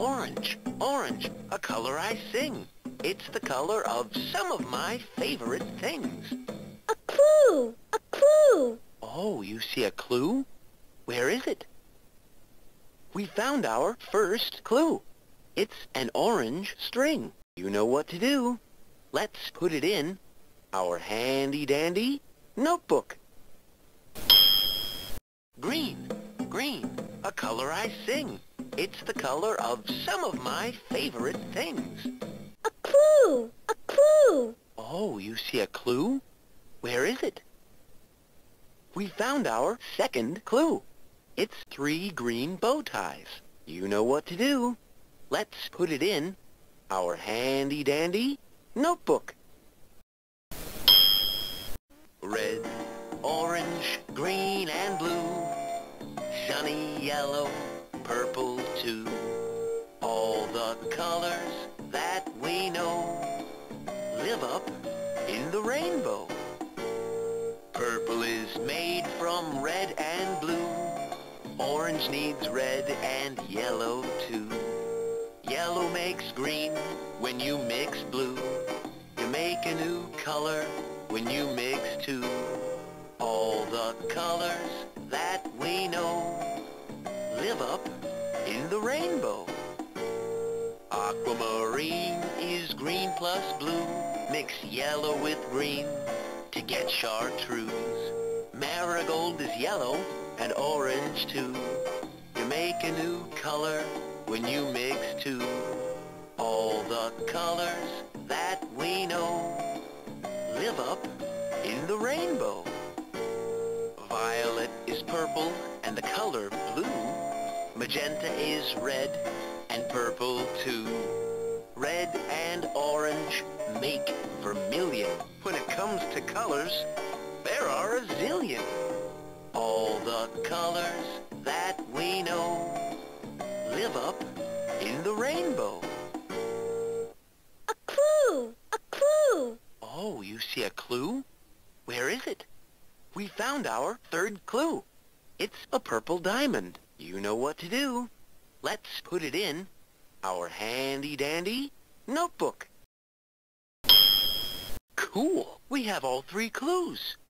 Orange, orange, a color I sing. It's the color of some of my favorite things. A clue! A clue! Oh, you see a clue? Where is it? We found our first clue. It's an orange string. You know what to do. Let's put it in our handy-dandy notebook. Green, green, a color I sing. It's the color of some of my favorite things. A clue! A clue! Oh, you see a clue? Where is it? We found our second clue. It's three green bow ties. You know what to do. Let's put it in our handy-dandy notebook. Red, orange, green, and blue. Sunny yellow, purple too. All the colors that we know live up in the rainbow. Purple is made from red and blue. Orange needs red and yellow too. Yellow makes green when you mix blue. You make a new color when you mix two. All the colors that we know live up in the rainbow. Aquamarine is green plus blue. Mix yellow with green to get chartreuse. Marigold is yellow and orange too. You make a new color when you mix two. All the colors that we know live up in the rainbow. Violet is purple and the color blue. Magenta is red and purple too. Red and orange make vermilion. When it comes to colors, there are a zillion. All the colors that we know live up in the rainbow. A clue! A clue! Oh, you see a clue? Where is it? We found our third clue. It's a purple diamond. You know what to do. Let's put it in our handy-dandy notebook. Cool. We have all three clues.